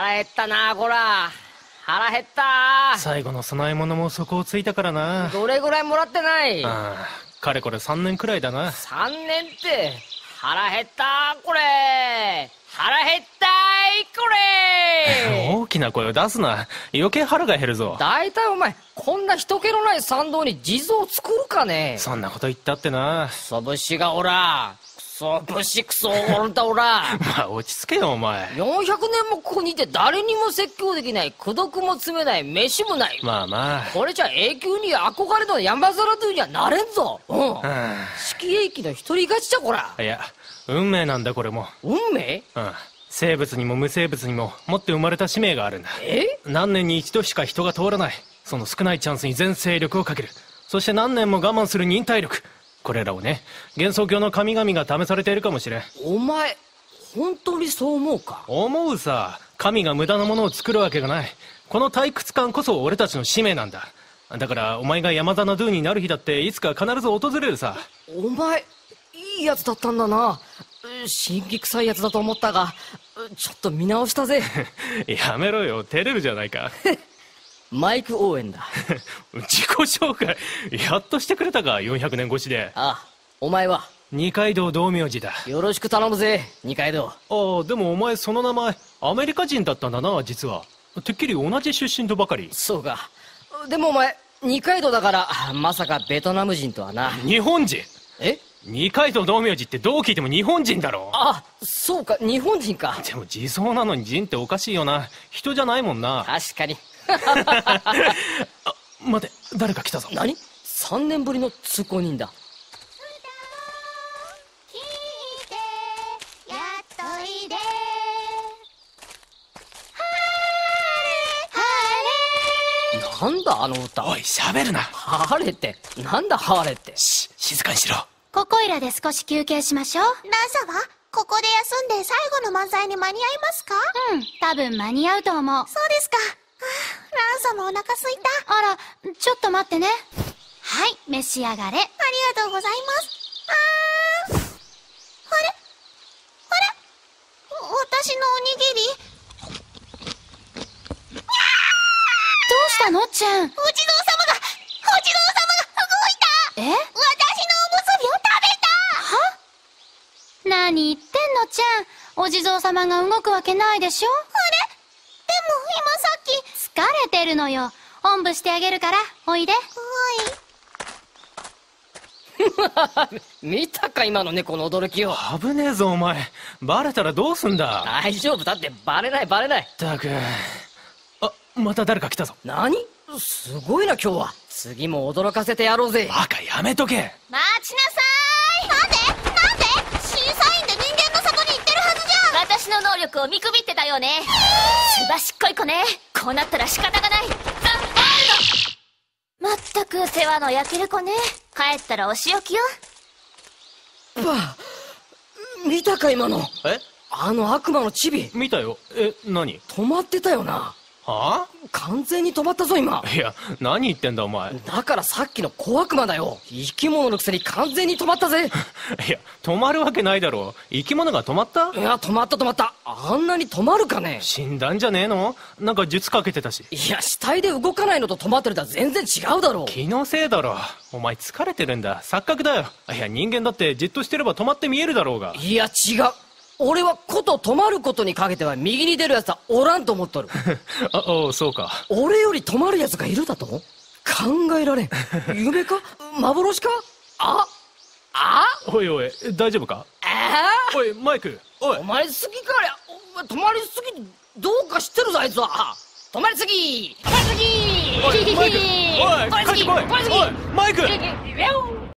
腹減ったなこら。腹減った。最後の供え物も底をついたからな。どれぐらいもらってない？ああかれこれ3年くらいだな。3年って。腹減ったこれ。腹減ったいこれ。大きな声を出すな。余計腹が減るぞ。大体お前こんな人気のない参道に地蔵作るかね？そんなこと言ったってな。クソ節がおらクソ節クソおるだおら。まあ落ち着けよお前。400年もここにいて誰にも説教できない功徳も積めない飯もない。まあまあ。これじゃ永久に憧れの山皿というにはなれん。ぞうん。は式英機の一人勝ちじゃこら。あいや運命なんだこれも。運命？うん。生物にも無生物にも持って生まれた使命があるんだ。え？何年に一度しか人が通らない。その少ないチャンスに全勢力をかける。そして何年も我慢する忍耐力これらをね幻想郷の神々が試されているかもしれん。お前本当にそう思うか？思うさ。神が無駄なものを作るわけがない。この退屈感こそ俺たちの使命なんだ。だからお前が山田のドゥになる日だっていつか必ず訪れるさ。お前いいやつだったんだな。う神気臭いやつだと思ったがうちょっと見直したぜ。やめろよ。照れるじゃないか マイク応援だ。自己紹介やっとしてくれたか400年越しで。あお前は？二階堂道明寺だ。よろしく頼むぜ二階堂。ああでもお前その名前アメリカ人だったんだな実は。てっきり同じ出身とばかり。そうか。でもお前二階堂だからまさかベトナム人とはな。日本人？え？二階堂道明寺ってどう聞いても日本人だろ。あそうか日本人か。でも地蔵なのに人っておかしいよな。人じゃないもんな。確かに。あ 待て誰か来たぞ。何？3年ぶりの通行人だ。聞いてやっといで。晴なんだあの歌。おい喋るな。ハーレって。なんだハーレって。し静かにしろ。ここいらで少し休憩しましょう。ランサは？ここで休んで最後の漫才に間に合いますか？うん多分間に合うと思う。そうですかお腹すいた。あらちょっと待ってね。はい召し上がれ。ありがとうございます。あー。あれ？あれ？私のおにぎり？どうしたのちゃん？お地蔵様がお地蔵様が動いた。え？私のおむすびを食べた。は？何言ってんのちゃん？お地蔵様が動くわけないでしょ？あれ？でも今さっき疲れてるのよ。おんぶしてあげるから。おいで。はい。見たか今の猫の驚きを。危ねえぞお前。バレたらどうすんだ？大丈夫。だってバレないバレない。ったく。あまた誰か来たぞ。何？すごいな今日は。次も驚かせてやろうぜ。バカやめとけ。待ちなさい。なんでなんで審査員で人間の里に行ってるはずじゃ。ん私の能力を見くびってたよね。すばしっこい子ねこうなったら仕方がない。ザ・ワールド。まったく世話の焼ける子ね。帰ったらお仕置きよ。ば見たか今の。え？あの悪魔のチビ。見たよ。え何？止まってたよなは完全に止まったぞ今。あいや何言ってんだお前。いだからさっきの小悪魔だよ。生き物のくせに完全に止まったぜ。や止まるわけないだろ。う生き物が止まった？いや止まった止まった。あんなに止まるかね？死んだんじゃねえの？なんか術かけてたし。いや死体で動かないのと止まってるとは全然違うだろ。う気のせいだろ。お前疲れてるんだ。錯覚だよ。いや人間だってじっとしてれば止まって見えるだろうが。いや違う俺はこと止まることにかけては右に出るやつはおらんと思っとる。あおうそうか。俺より止まるやつがいるだと？考えられん。夢か？幻か？あ？あ？おいおい大丈夫か？あおいマイク。おい。止まりすぎか？やお前止まりすぎどうか知ってるぞあいつは。止まりすぎ！止まりすぎ！おいマイクおい帰ってこい。おいマイク